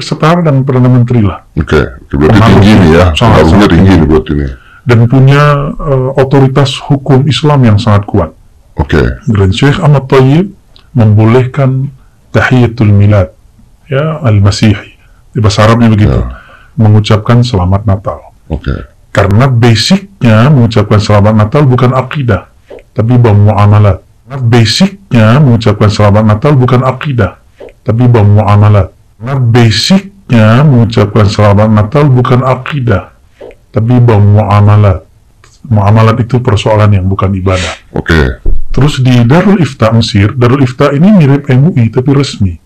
setara dengan Perdana Menteri lah. Oke, oke, berarti Pengaruh- tinggi nih ya, sangat- pengaruhnya sangat tinggi nih buat ini. Dan punya eh, otoritas hukum Islam yang sangat kuat. Oke, Dan Syekh Ahmad Tayyib membolehkan tahiyatul milad, ya, al-Masihi. Di bahasa Arabnya begitu. Ya. Mengucapkan selamat Natal. oke, Karena basicnya mengucapkan selamat Natal bukan akidah, tapi muamalat. Karena basicnya mengucapkan selamat Natal bukan akidah, tapi muamalat. Karena basicnya mengucapkan selamat Natal bukan akidah, tapi muamalat. Muamalat itu persoalan yang bukan ibadah. oke, Terus di Darul Ifta Mesir, Darul Ifta ini mirip MUI tapi resmi.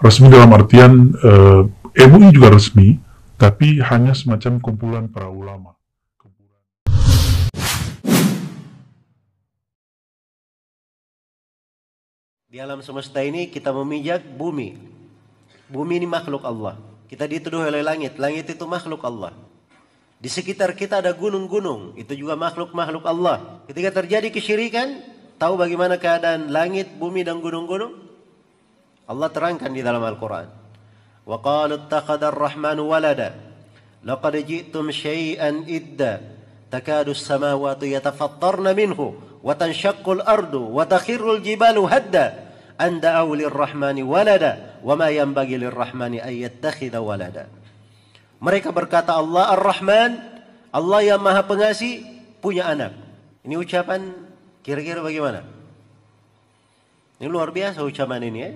Resmi dalam artian eh, MUI juga resmi, tapi hanya semacam kumpulan para ulama. Di alam semesta ini kita memijak bumi. Bumi ini makhluk Allah. Kita dituduh oleh langit. Langit itu makhluk Allah. Di sekitar kita ada gunung-gunung. Itu juga makhluk-makhluk Allah. Ketika terjadi kesyirikan, tahu bagaimana keadaan langit, bumi, dan gunung-gunung? Allah terangkan di dalam Al-Quran. وَقَالُوا اتَّخَذَ الرَّحْمَنُ وَلَدًا لَقَدْ جِئْتُمْ شَيْئًا إِدًّا تكاد السماوات يتفطرن منه وتنشق الأرض وتخر الجبال هدا أن دعوا للرحمن ولدا وما ينبغي للرحمن أن يتخذ ولدا Mereka berkata Allah Ar-Rahman, Allah yang Maha Pengasih, punya anak. Ini ucapan kira-kira bagaimana? Ini luar biasa ucapan ini ya.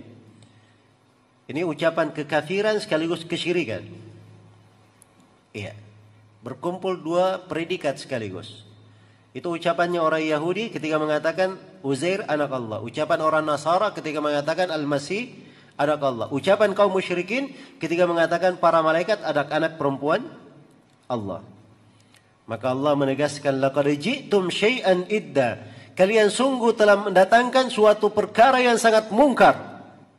Ini ucapan kekafiran sekaligus kesyirikan. Iya. Berkumpul dua predikat sekaligus. Itu ucapannya orang Yahudi ketika mengatakan Uzair anak Allah. Ucapan orang Nasara ketika mengatakan Al-Masih anak Allah. Ucapan kaum musyrikin ketika mengatakan para malaikat anak-anak perempuan Allah. Maka Allah menegaskan laqad ji'tum syai'an idda. Kalian sungguh telah mendatangkan suatu perkara yang sangat mungkar.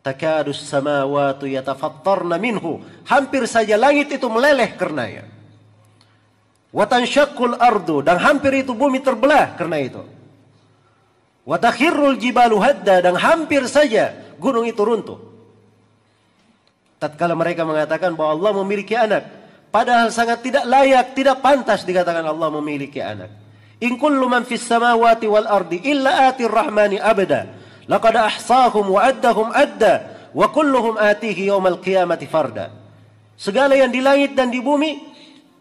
Takadus samawatu yatafattarna minhu. Hampir saja langit itu meleleh karenanya. Watansyakkul ardu dan hampir itu bumi terbelah karena itu. Watakhirul jibalu hadda dan hampir saja gunung itu runtuh. Tatkala mereka mengatakan bahwa Allah memiliki anak, padahal sangat tidak layak, tidak pantas dikatakan Allah memiliki anak. In kullu man fis samawati wal ardi illa ati rahmani abada. Laqad ahsahum wa addahum adda wa kulluhum atihi yaumal qiyamati farda. Segala yang di langit dan di bumi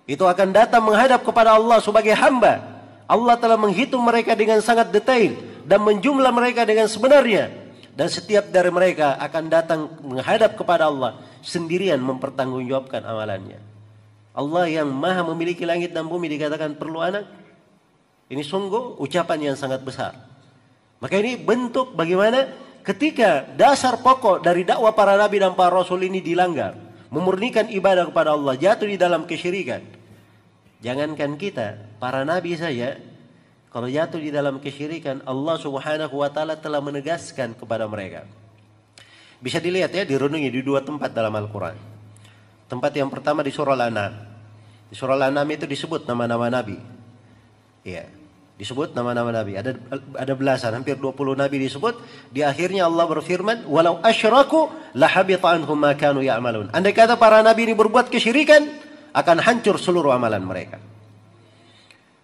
itu akan datang menghadap kepada Allah sebagai hamba. Allah telah menghitung mereka dengan sangat detail dan menjumlah mereka dengan sebenarnya. Dan setiap dari mereka akan datang menghadap kepada Allah sendirian mempertanggungjawabkan amalannya. Allah yang maha memiliki langit dan bumi dikatakan perlu anak. Ini sungguh ucapan yang sangat besar. Maka ini bentuk bagaimana ketika dasar pokok dari dakwah para nabi dan para rasul ini dilanggar. Memurnikan ibadah kepada Allah, jatuh di dalam kesyirikan. Jangankan kita, para nabi saja, kalau jatuh di dalam kesyirikan, Allah subhanahu wa ta'ala telah menegaskan kepada mereka. Bisa dilihat ya, direnungi di dua tempat dalam Al-Quran. Tempat yang pertama di surah Al-An'am. Di surah Al-An'am itu disebut nama-nama nabi. Iya, disebut nama-nama nabi. Ada ada belasan, hampir 20 nabi disebut. Di akhirnya Allah berfirman, "Walau asyraku lahabita anhum ma kanu ya'malun." Andai kata para nabi ini berbuat kesyirikan, akan hancur seluruh amalan mereka.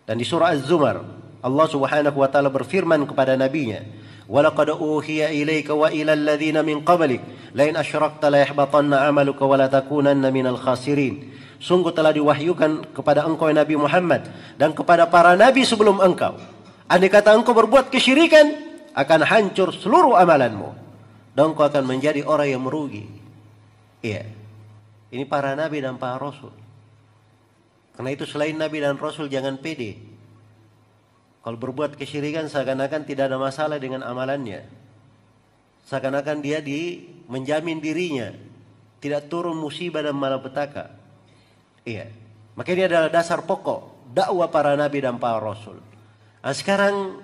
Dan di surah Az-Zumar, Allah Subhanahu wa taala berfirman kepada nabinya, "Walaqad uhiya ilaika wa ila alladhina min qablik, la in asyrakta la yahbatanna 'amaluka wa la takunanna minal khasirin." Sungguh telah diwahyukan kepada engkau Nabi Muhammad dan kepada para nabi sebelum engkau. Andai kata engkau berbuat kesyirikan, akan hancur seluruh amalanmu. Dan engkau akan menjadi orang yang merugi. Iya. Ini para nabi dan para rasul. Karena itu selain nabi dan rasul jangan pede. Kalau berbuat kesyirikan seakan-akan tidak ada masalah dengan amalannya. Seakan-akan dia di menjamin dirinya tidak turun musibah dan malapetaka. Iya. Maka ini adalah dasar pokok dakwah para nabi dan para rasul. Nah, sekarang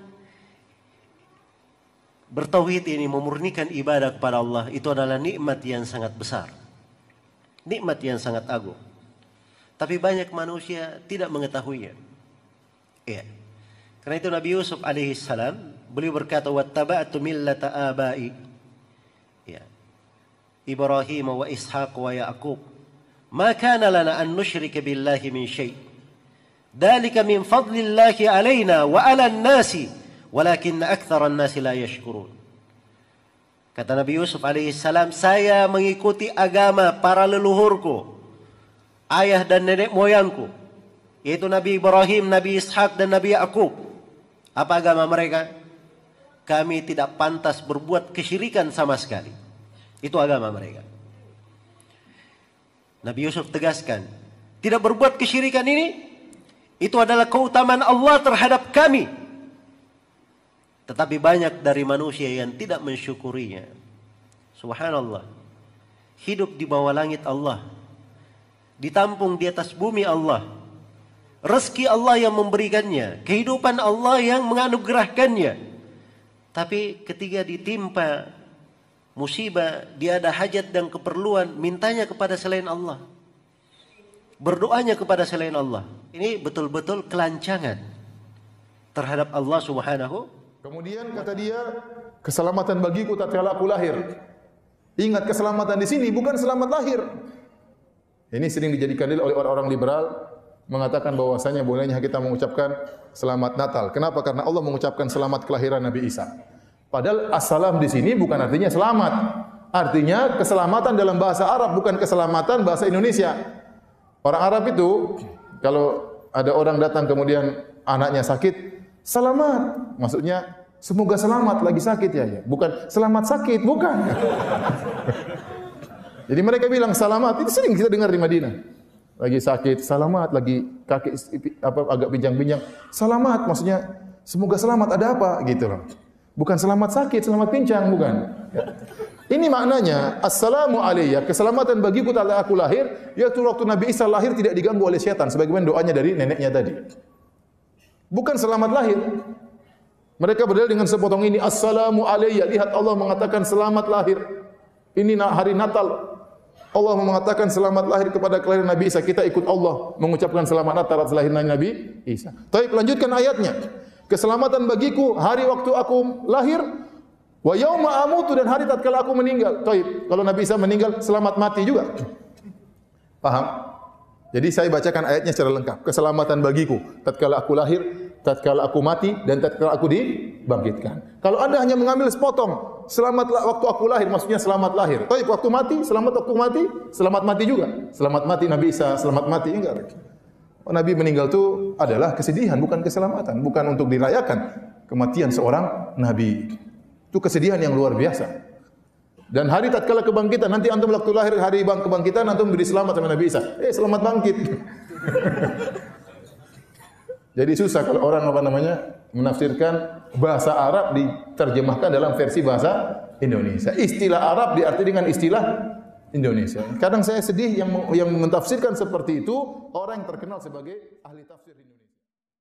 bertauhid ini memurnikan ibadah kepada Allah itu adalah nikmat yang sangat besar. Nikmat yang sangat agung. Tapi banyak manusia tidak mengetahuinya. Iya. Karena itu Nabi Yusuf alaihi salam beliau berkata wattaba'tu millata abai. Ya. Ibrahim wa Ishaq wa Yaqub. Ma kana lana an nusyrika billahi min syai. Dalika min fadlillahi alaina wa 'ala nasi. walakin aktsara an-nasi la yashkurun. Kata Nabi Yusuf alaihi salam, saya mengikuti agama para leluhurku, ayah dan nenek moyangku, yaitu Nabi Ibrahim, Nabi Ishak dan Nabi Yakub. Apa agama mereka? Kami tidak pantas berbuat kesyirikan sama sekali. Itu agama mereka. Nabi Yusuf tegaskan, tidak berbuat kesyirikan ini itu adalah keutamaan Allah terhadap kami tetapi banyak dari manusia yang tidak mensyukurinya. Subhanallah. Hidup di bawah langit Allah. Ditampung di atas bumi Allah. Rezeki Allah yang memberikannya. Kehidupan Allah yang menganugerahkannya. Tapi ketika ditimpa musibah, dia ada hajat dan keperluan, mintanya kepada selain Allah. Berdoanya kepada selain Allah. Ini betul-betul kelancangan terhadap Allah Subhanahu Kemudian kata dia, keselamatan bagiku tatkala aku lahir. Ingat keselamatan di sini bukan selamat lahir. Ini sering dijadikan oleh orang-orang liberal mengatakan bahwasanya bolehnya kita mengucapkan selamat Natal. Kenapa? Karena Allah mengucapkan selamat kelahiran Nabi Isa. Padahal assalam di sini bukan artinya selamat. Artinya keselamatan dalam bahasa Arab bukan keselamatan bahasa Indonesia. Orang Arab itu kalau ada orang datang kemudian anaknya sakit, Selamat. Maksudnya semoga selamat lagi sakit ya, ya. Bukan selamat sakit, bukan. Jadi mereka bilang selamat. Itu sering kita dengar di Madinah. Lagi sakit, selamat. Lagi kaki apa agak pincang-pincang, selamat. Maksudnya semoga selamat. Ada apa gitu loh. Bukan selamat sakit, selamat pincang, bukan. Ya. Ini maknanya assalamu alayya keselamatan bagiku tak aku lahir yaitu waktu Nabi Isa lahir tidak diganggu oleh setan sebagaimana doanya dari neneknya tadi. Bukan selamat lahir. Mereka berdalil dengan sepotong ini, Assalamu alayya. Lihat Allah mengatakan selamat lahir. Ini hari Natal. Allah mengatakan selamat lahir kepada kelahiran Nabi Isa. Kita ikut Allah mengucapkan selamat atas lahir Nabi Isa. Tapi lanjutkan ayatnya. Keselamatan bagiku hari waktu aku lahir wa yauma amutu dan hari tatkala aku meninggal. Taib. Kalau Nabi Isa meninggal selamat mati juga. Paham? Jadi saya bacakan ayatnya secara lengkap. Keselamatan bagiku tatkala aku lahir, tatkala aku mati dan tatkala aku dibangkitkan. Kalau Anda hanya mengambil sepotong, selamat waktu aku lahir maksudnya selamat lahir. Tapi waktu mati, selamat waktu mati, selamat mati juga. Selamat mati Nabi Isa, selamat mati enggak. Oh, Nabi meninggal itu adalah kesedihan, bukan keselamatan, bukan untuk dirayakan kematian seorang nabi. Itu kesedihan yang luar biasa. Dan hari tatkala kebangkitan, nanti antum waktu lahir hari bang kebangkitan antum beri selamat sama Nabi Isa. Eh selamat bangkit. Jadi susah kalau orang apa namanya menafsirkan bahasa Arab diterjemahkan dalam versi bahasa Indonesia. Istilah Arab diarti dengan istilah Indonesia. Kadang saya sedih yang yang mentafsirkan seperti itu orang yang terkenal sebagai ahli tafsir Indonesia.